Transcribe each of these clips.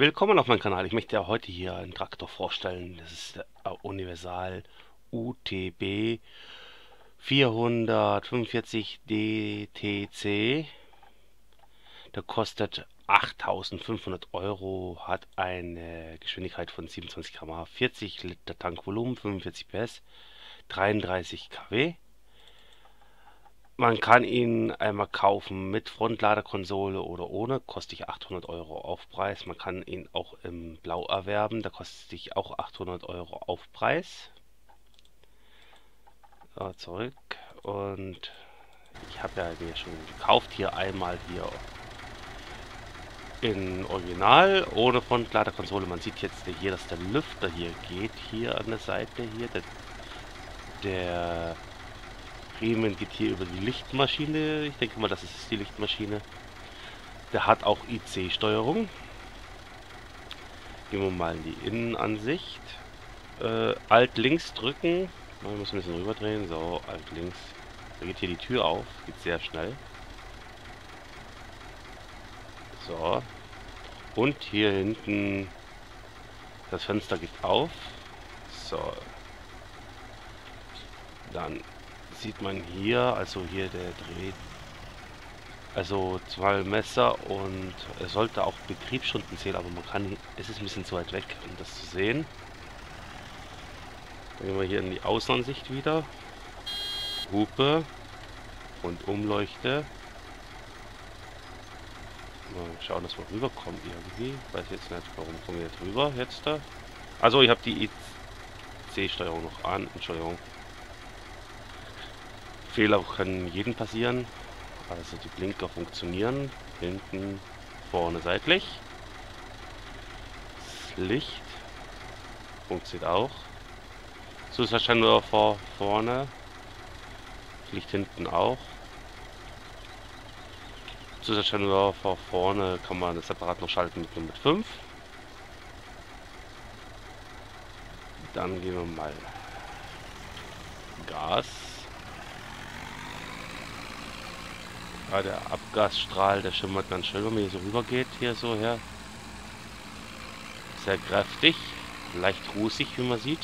Willkommen auf meinem Kanal. Ich möchte ja heute hier einen Traktor vorstellen. Das ist der Universal UTB 445 DTC. Der kostet 8500 Euro, hat eine Geschwindigkeit von 27 km/h, 40 Liter Tankvolumen, 45 PS, 33 kW. Man kann ihn einmal kaufen mit Frontladerkonsole oder ohne, kostet 800 Euro Aufpreis. Man kann ihn auch im Blau erwerben, da kostet sich auch 800 Euro Aufpreis. So, zurück und ich habe ja mir schon gekauft hier einmal hier in Original ohne Frontladerkonsole. Man sieht jetzt hier, dass der Lüfter hier geht, hier an der Seite hier. Der, der Riemen geht hier über die Lichtmaschine. Ich denke mal, das ist die Lichtmaschine. Der hat auch IC-Steuerung. Gehen wir mal in die Innenansicht. Äh, Alt links drücken. Wir müssen ein bisschen rüberdrehen. So, Alt links. Da geht hier die Tür auf. Geht sehr schnell. So. Und hier hinten das Fenster geht auf. So. Dann sieht man hier, also hier der dreht, also zwei Messer und es sollte auch Betriebsstunden zählen, aber man kann, es ist ein bisschen zu weit weg, um das zu sehen. Dann gehen wir hier in die Außenansicht wieder. Hupe und Umleuchte. Mal schauen, dass wir rüberkommen irgendwie. Weiß jetzt nicht, warum kommen wir jetzt rüber jetzt da. Also ich habe die IC-Steuerung noch an. Entschuldigung. Fehler können jedem passieren. Also die Blinker funktionieren. Hinten, vorne seitlich. Das Licht funktioniert auch. Zusatzscheinwerfer vor, vorne. Licht hinten auch. Zusatzscheinwerfer vorne kann man das separat noch schalten mit, mit 5. Dann gehen wir mal Gas. Ja, der Abgasstrahl, der schimmert ganz schön, wenn man hier so rüber geht, hier so her. Sehr kräftig, leicht rußig, wie man sieht.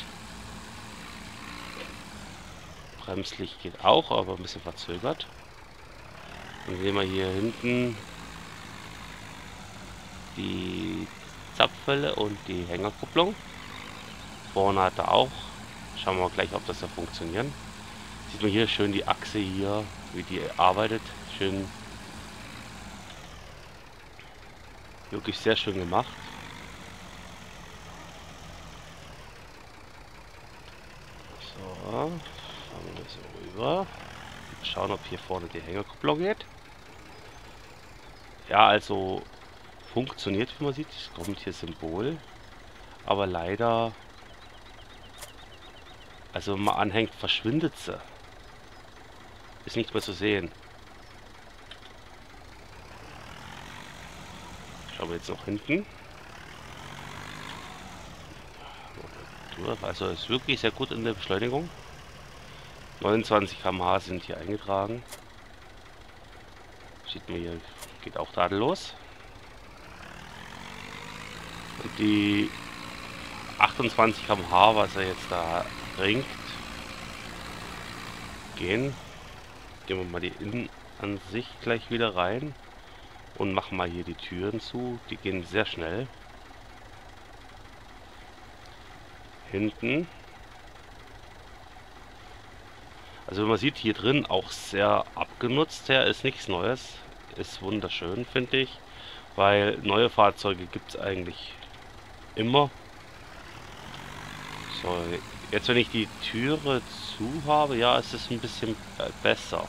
Bremslicht geht auch, aber ein bisschen verzögert. Dann sehen wir hier hinten die Zapfwelle und die Hängerkupplung. Vorne hat er auch. Schauen wir gleich, ob das da funktioniert. Sieht man hier schön die Achse hier, wie die arbeitet schön, wirklich sehr schön gemacht. So, fahren wir so rüber. Schauen, ob hier vorne die Hängerkupplung geht. Ja, also funktioniert, wie man sieht. Es kommt hier Symbol. Aber leider, also wenn man anhängt, verschwindet sie. Ist nicht mehr zu sehen. Schauen wir jetzt noch hinten. Also ist wirklich sehr gut in der Beschleunigung. 29 km/h sind hier eingetragen. Sieht man hier, geht auch tadellos. Und die 28 km/h, was er jetzt da bringt, gehen. Gehen wir mal die Innenansicht gleich wieder rein und machen mal hier die Türen zu. Die gehen sehr schnell. Hinten. Also man sieht hier drin auch sehr abgenutzt her, ist nichts Neues. Ist wunderschön, finde ich. Weil neue Fahrzeuge gibt es eigentlich immer. So, jetzt wenn ich die Türe zu habe, ja, es ist ein bisschen besser.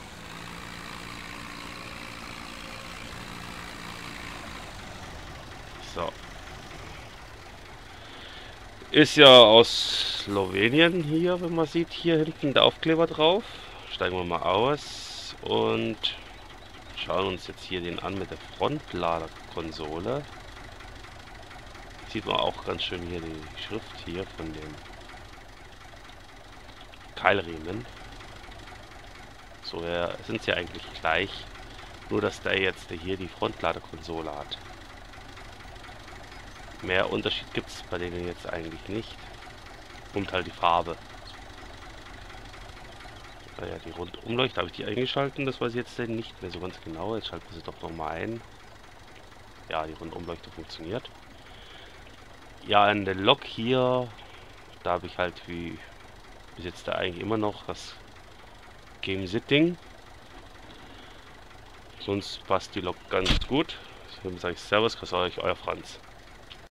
So. Ist ja aus Slowenien hier, wenn man sieht, hier hinten der Aufkleber drauf. Steigen wir mal aus und schauen uns jetzt hier den an mit der Frontladerkonsole. Sieht man auch ganz schön hier die Schrift hier von dem Keilriemen. So ja, sind sie eigentlich gleich. Nur dass der jetzt hier die Frontladerkonsole hat. Mehr Unterschied gibt es bei denen jetzt eigentlich nicht. Und halt die Farbe. Naja, die Rundumleuchte habe ich die eingeschalten, das weiß ich jetzt nicht mehr so ganz genau. Jetzt schalten wir sie doch nochmal ein. Ja, die Rundumleuchte funktioniert. Ja, in der Lok hier, da habe ich halt wie bis jetzt da eigentlich immer noch das Game Sitting. Sonst passt die Lok ganz gut. Dann sage ich Servus, grüß euch, euer Franz.